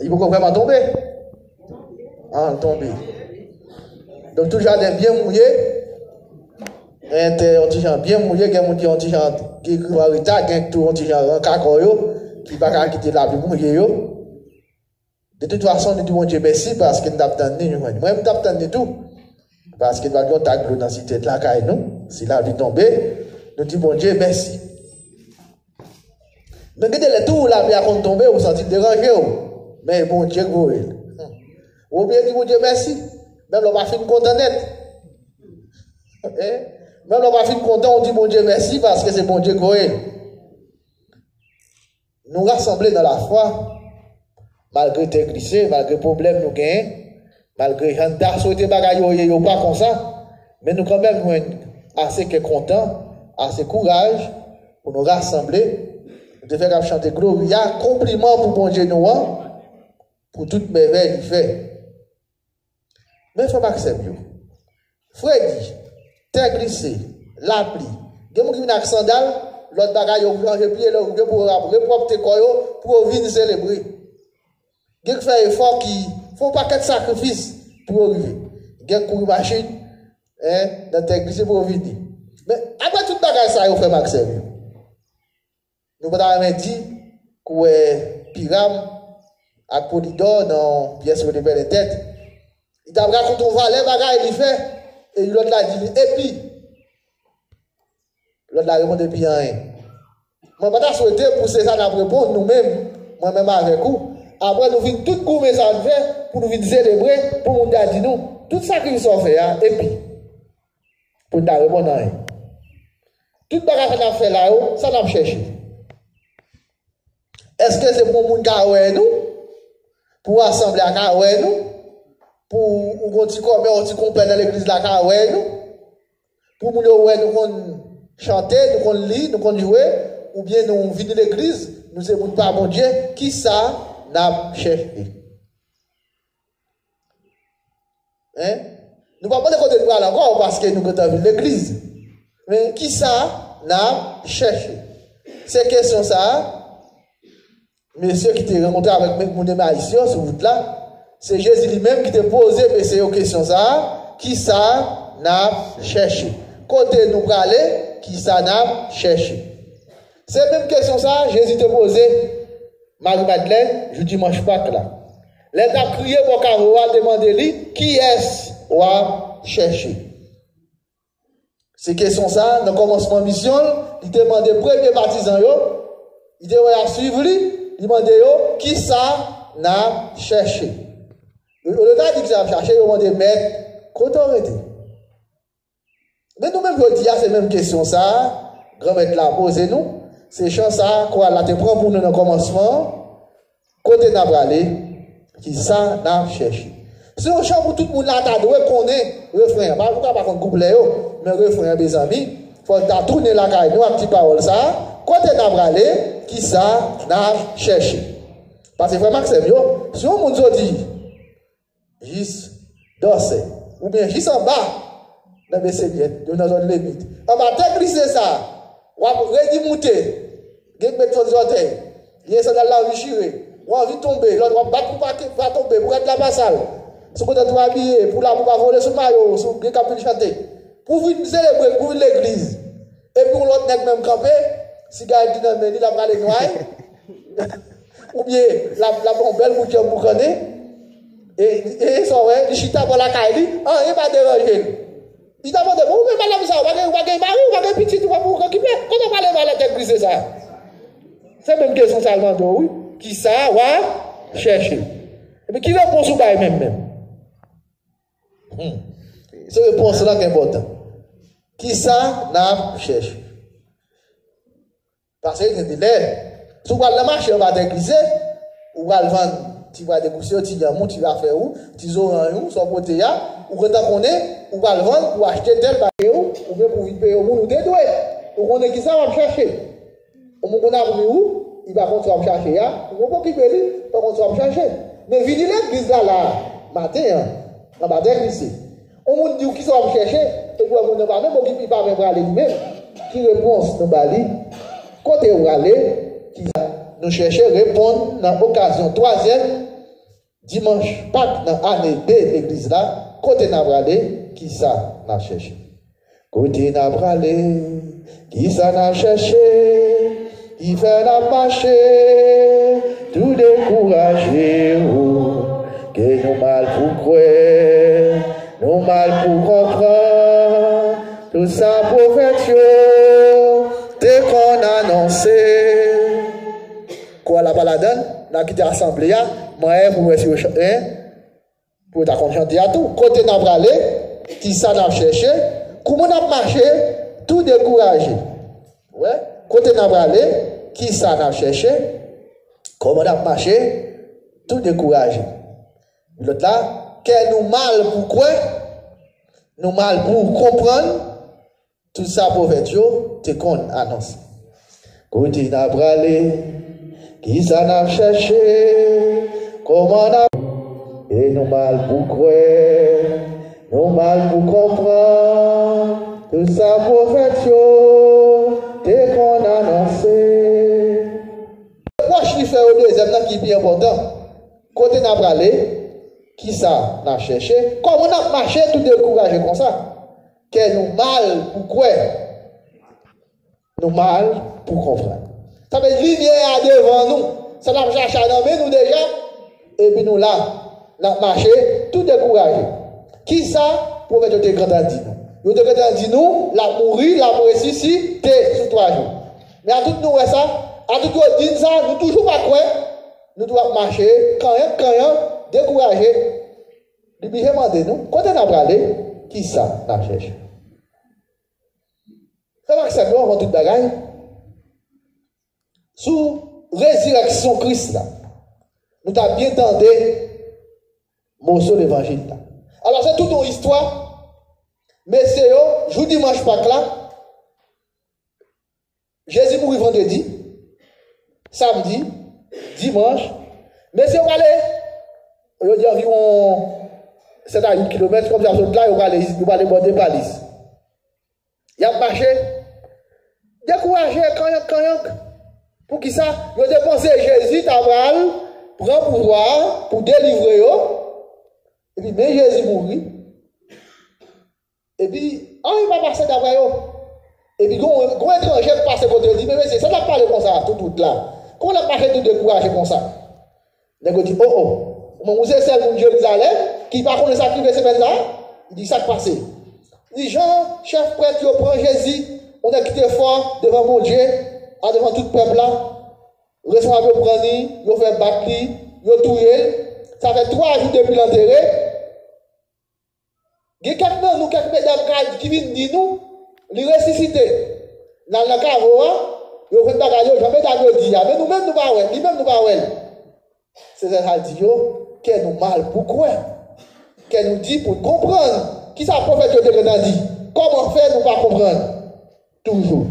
Il peut vraiment tomber. Ah, tomber. Donc, tout jardin bien. On dit bien mouillé, on dit on dit qui est en retard, on dit un cacoyo, qui va quitter la vie. De toute façon, nous disons Dieu merci parce qu'il nous a donné. Moi, je nous tout. Parce qu'il va y avoir dans la caille, nous. Si la vie tombe, nous disons Dieu merci. Mais quand les tout la vie a tombé, vous sentez. Mais bon Dieu, vous Vous oubliez dire bon Dieu merci? Même l'on va finir content net. Eh? Même l'on va finir content, on dit bon Dieu merci parce que c'est bon Dieu qui Nous rassembler dans la foi malgré tes glissés, malgré les problèmes nous gagnons, malgré que nous souhaité bagaille pas comme ça, mais nous quand même assez que content, assez courage pour nous rassembler, de faire chanter Gloria, compliment pour bon Dieu nous, hein, pour toute merveille qu'il fait. Mais faut c'est mieux. Freddy, terre glissée, la pluie, il y a avec sandales, l'autre bagaille, yo changer pied, pour propre tes pour venir célébrer. Il y a effort qui font pas de sacrifices pour arriver. Il y a machine hein, l'église pour venir. Mais après tout bagage, ça, il fait Maxime. Nous avons dit que Piram à Polydor dans pièce de la tête. Il a raconté un valet bagage, il fait. Et l'autre l'a dit, et puis, l'autre l'a répondu, puis rien. Moi, je ne souhaité pousser ça dans répondre nous-mêmes, moi-même avec vous. Après, nous venons tout goumer ça pour nous venir célébrer, pour nous dire nous, tout ça qu'ils ont fait, hein, et puis, pour nous répondre à Tout ce qu'on a fait là, ça n'a pas cherché. Est-ce que c'est pour nous qui nous, pour assembler à nous, pour nous petit comme un petit complet dans l'église là nous, pour nous nous chanter, nous lire, nous jouer, ou bien nous venir l'église, nous ne pas mon Dieu, qui ça n'a cherché? Hein? Nous ne pouvons pas côté de encore parce que nous avons l'église. Mais qui ça n'a cherché? Ces questions ça, messieurs qui t'ont rencontré avec mon haïtien sur route là, c'est Jésus lui-même qui t'a posé ces questions ça, qui ça n'a cherché? Côté nous qui ça n'a cherché? Ces mêmes questions ça, Jésus t'a posé Marie-Madeleine, je dimanche Pâques là. Elle a crié pour Caro, a demandé lui, qui est-ce a chercher? C'est question ça, dans le commencement de mission, il demandé premier partisan il devait suivre lui, yo, qui ça n'a cherché? Le temps dit que ça a cherché, il demandé maître, qu'autorité. Mais nous-mêmes, je dis, c'est même question ça, grand-maître l'a posé nous, c'est chant ça, quoi, là, te prend pour nous dans le commencement, côté n'a aller, qui ça n'a cherché. Si on chante pour tout le monde là, t'as doué qu'on est, refrain, pas pourquoi pas qu'on couplet, mais refrain, mes amis, faut t'as tourné la caille, nous, un petit parole ça, côté n'a aller, qui ça n'a cherché. Parce que vraiment que c'est mieux, si on nous dit, juste d'orsay, ou bien juste en bas, dans mes serviettes, dans notre limite. On va t'écrire ça, on va redimouter, Gen met ton zote, liye sa dal la vichire, wan vi tombe, lò dwa bat pou pa tombe, pou et la basal, sou kote biye, pou la pou pa vole sou mayo, sou gen kapil chante, pou vi celebre, pou vi l'eglize, e pou lòt nek si ga di nan meni la prale nway, ou bie la bon bel mouti an mou kane, e so we, li chita pou la kaye li, an, e pa deranje, di ta mwote, ou me pala misa, wage mari, wage pitit, wage mou kakipe, kote pale wale tek brise sa, C'est même question de oui. Qui ça va chercher. Mais qui répond sur ça même même? Hmm. Cette réponse-là est importante. Qui ça n'a cherché? Parce que dit là, si vous allez marcher, on va dégliser, ou va vendre, tu vas tu vas tu vas faire où, tu vas orange, soit côté ou quand on est, ou va le vendre, ou acheter tel bagage, ou bien pour payer au monde, ou dédouer. Ou on est qui ça va chercher. On m'a dit où? Il va continuer à me chercher. On va quitter lui, va à me chercher. Mais l'église là, là, matin, dans matin ici. On dit qui ça va chercher? Et on ne va même pas va. Qui réponse nous bali Côté où aller, nous chercher répondre dans l'occasion troisième dimanche, Pâques, dans l'année de l'église là, côté n'a bralé, qui ça n'a cherché? Côté n'a bralé, qui ça n'a cherché, qui fait n'a marché, tout découragé, oh, que nous mal pour croire, nous mal pour comprendre, tout ça pour dès Baladane, n'a quitté l'assemblée, moi, pour essayer pour ta chanter à tout. Côté n'a qui ça n'a cherché, comment n'a marché, tout découragé. Ouais, côté n'a bralé, qui ça n'a cherché, comment n'a marché, tout découragé. L'autre là, quel nous mal pour quoi, nous mal pour comprendre, tout ça pour t'es qu'on annonce. Côté n'a qui Dizan ap chache, koman ap... E nou mal pou kwe, nou mal pou kompran, Tout sa profet yo, te kon ananse. Wach li fè ou dezem nan ki bi important, kote nan prale, ki sa nan chèche, koman nan mache tout dekouraje kon sa, ke nou mal pou kwe, nou mal pou kompran. Ça veut dire à devant nous. Ça pas cherché à nous déjà. Et puis nous là, nous marché tout découragé. Qui ça? Pour être de dit nous Nous devons dire nous, la mourir, la sous trois jours. Mais à tout nous, ça, à tout nous dire ça, nous toujours pas quoi? Nous devons marcher, quand même, découragé. Nous devons demander nous, quand on a parlé, qui ça cherché Ça va que ça nous toute bagaille. Sous résurrection Christ nous avons bien entendu morceau l'évangile là. Alors c'est toute une histoire. Mais c'est je vous dimanche pas là. Jésus mourit vendredi, samedi, dimanche. Mais c'est on on dit environ 7 à 8 km, comme ça, là, on va aller, on va aller border Palis. Il a marché, découragé, quand quand pour qui ça? Il a dépensé Jésus, Tabral, prend pouvoir pour délivrer. Et puis, mais Jésus mourit. Et puis, ah, il va passer d'après. Et puis, quand un étranger passe côté, il dit, mais c'est ça n'a pas comme ça, tout, tout là. Comment on a marché tout découragé comme ça? Il dit, oh, oh, mon musée, c'est mon Jérusalem, qui va connaître ça qui veut se ça? Il dit, ça. Il dit, Jean, chef prêtre, prend Jésus, on a quitté fort devant mon Dieu, devant tout le peuple là. Prendre, il fait battre. Ça fait trois jours depuis l'enterré. Il y a quelqu'un nous, quelques mesdames qui viennent dire nous, les ressusciter. Dans le cas où, il fait bagaille, jamais d'ailleurs dit, mais nous-mêmes nous pas nous-mêmes nous pas. C'est ça dit qu'elle nous mal pourquoi Qu'elle nous dit pour comprendre? Qui ça prophète de dit Comment faire nous pas comprendre? Toujours.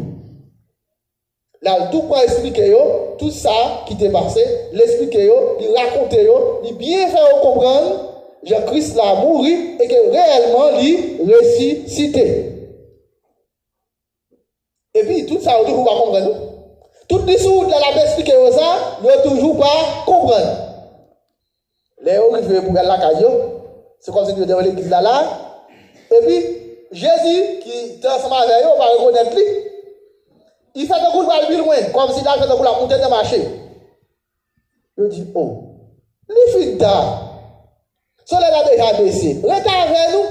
Tout pour expliquer tout ça qui t'est passé, l'expliquer, il raconter, il bien faire comprendre Jean-Christ l'a mouru et que réellement il ressuscité. Et puis tout ça, on ne pas comprendre. Tout les sous de la expliquer ça, ne toujours pas comprendre. Les gens qui pour la caillou, c'est comme si nous devons l'église là, là. Et puis, Jésus qui transforme avec eux, on va reconnaître lui. Il fait un coup de balle loin, comme si il a fait un coup de de marché. Il dit, oh, les filles Soleil a déjà baissé. Retard avec nous.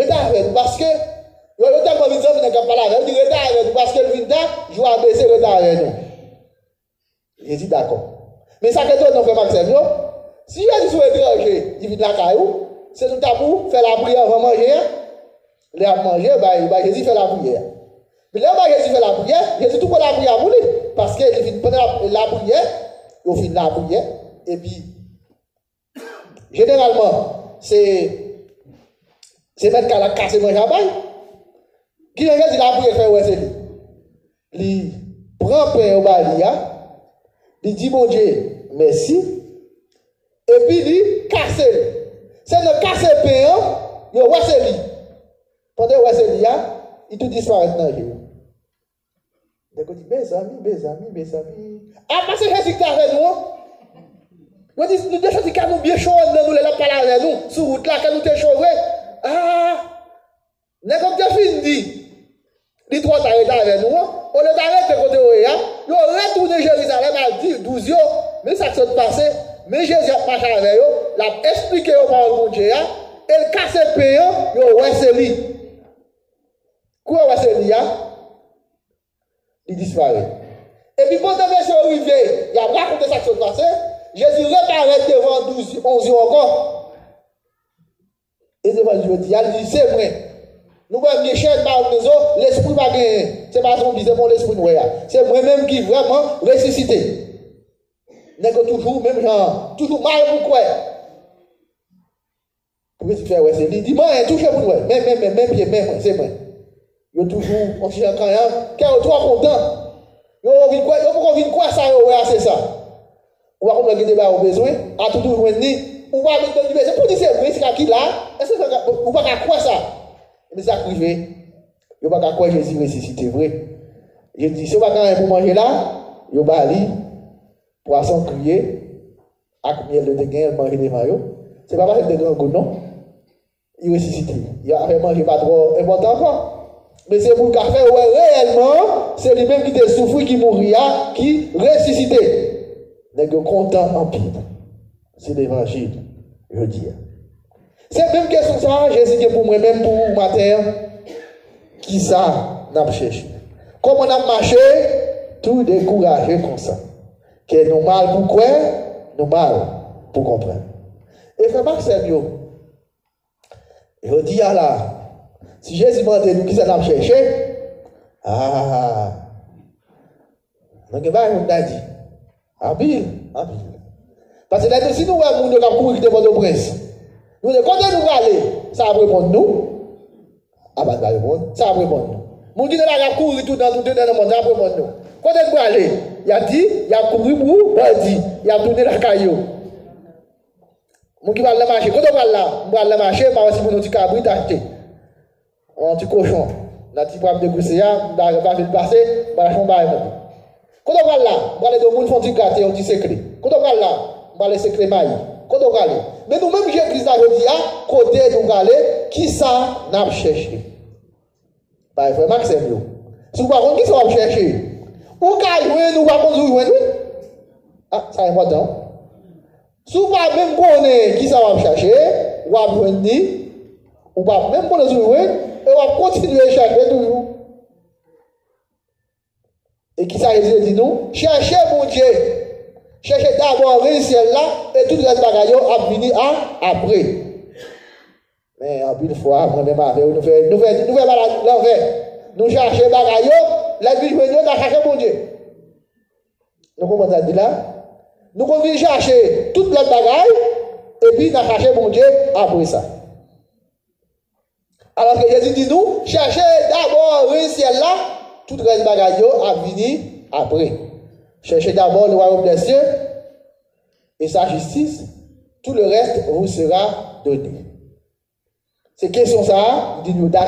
Retard avec nous. Parce que, il y a tellement de gens qui n'ont pas la Il dit retard avec nous. Parce que le vin je vais baisser retard avec nous. Il dit d'accord. Mais ça que toi, non, fait Maxime, non? Si je dis étranger, il vient de la caillou, c'est tout tabou, faire la prière avant manger. Les à manger, bah, bah, Jésus fait la prière. Mais là, bah, Jésus fait la prière, Jésus tout pour la prière pour lui. Parce qu'il prendre la prière, il fait la prière, et puis, Généralement, c'est c'est mettre qu'à la casse mon. Qui est dit la pour faire ouais c'est lui. Il prend pain au balia, il dit mon Dieu, merci. Et puis il casse. C'est le casser pain, il ouais c'est lui. Pendant ouais c'est lui, il tout disparaît dans le jeu. Dit, mes amis, mes amis, mes amis. Ah, parce que Jésus avec nous. Nous disons, nous devons dire nous bien chaud, nous les pas avec nous, sur route là, quand nous sommes chaud, ah, n'est comme tu fini, dit trois t'arrêtes avec nous, on les arrête de côté où il y a, nous retourné Jérusalem à dire 12 jours, mais ça s'est passé, mais Jésus a marché avec eux, l'a expliqué au parole de Dieu, et le casse payant, il ouais c'est lui. Quoi ouais c'est lui, il disparaît. Et puis, quand on est arrivé, il a raconté ça qui s'est passé, Jésus reparaît devant 12, 11 ans encore. Et devant dit, il dit, c'est vrai. Nous voyons Michel par maison, l'esprit va gagner. Ce n'est pas son c'est mon esprit C'est moi-même qui vraiment ressuscité. N'est que toujours, même genre, toujours mal pour quoi? Pourquoi tu fais, ouais, c'est lui. Dis-moi, touché pour moi. Même, même, même, même, pied, même, c'est moi. Il y a toujours, on se dit, quand il y a, quand il y a content. Il y a quoi ça, ouais, c'est ça. On va comprendre que débat au besoin, à tout le monde, on va mettre le c'est pour dire c'est vrai, c'est qui là, est-ce que on va quoi ça? Mais ça privé, on va quoi Jésus ressuscité vrai. Je poisson crier, à combien de dégain, manger des maillots. C'est pas parce que de grand goût, non? Il ressuscité. Il a fait manger pas trop important. Mais c'est pour le café, ouais, réellement, c'est lui-même qui te souffre, qui mourir, qui ressuscité n'est que content en pile. C'est l'évangile, je dis. C'est même question ça, Jésus dit pour moi-même, pour ma terre, qui ça n'a pas cherché. Comme on a marché, tout découragé comme ça. Qui est normal pour quoi? Normal pour comprendre. Et frère mieux. Je dis à la, Si Jésus mande nou, ki sa la chèche? Ah! Nan gen bay moun da di. Abil, abil. Pase nan si nou wè moun nou kap kou ki devan nou pres. Nou de kote nou wale, sa ap repond nou. Abat ba repond, sa ap repond nou. Moun ki devan kap kou ki tout nan nou denan moun, sa ap repond nou. Kote nou wale, ya di, ya kouri mou, bandi, ya toune la kayo. Moun ki wale la mache, kote wale la, wale la mache, pa wè si moun nou ti kabri ta chèche. Nous petit cabri d'acheter. Un petit cochon. Là, tu peux me dégousser, on va passer, on va faire un quand on va là, on va aller dans le monde, on gâter, on dit secret. Quand on va là, on va aller secret maï. Quand on va aller. Mais nous-mêmes, j'ai écrit ça, je dis, ah, côté nous aller, qui ça n'a cherché? Bah, frère Maxime, si vous ne qui ça va chercher? Ou qu'à jouer, nous va jouer, Ah, ça est important. Si vous ne même connaître qui ça va chercher, ou va venir, ou va même connaître jouer, et on va continuer à chercher toujours. Et qui ça dit nous Cherchez mon Dieu. Cherchez d'abord le ciel là et tout le reste bagaille a venir après. Mais en plus fois, moi-même avec nous faisons nous faisons nous l'envers. Nous cherchons bagaille, la vie nous nous chercher mon Dieu. Nous comprenons ça dit là? Nous venons chercher toute la bagaille et puis nous chercher mon Dieu après ça. Alors que Jésus dit nous, cherchez d'abord le ciel là tout reste bagaille a venir après. Cherchez d'abord le royaume des cieux et sa justice, tout le reste vous sera donné. C'est question ça, dit nous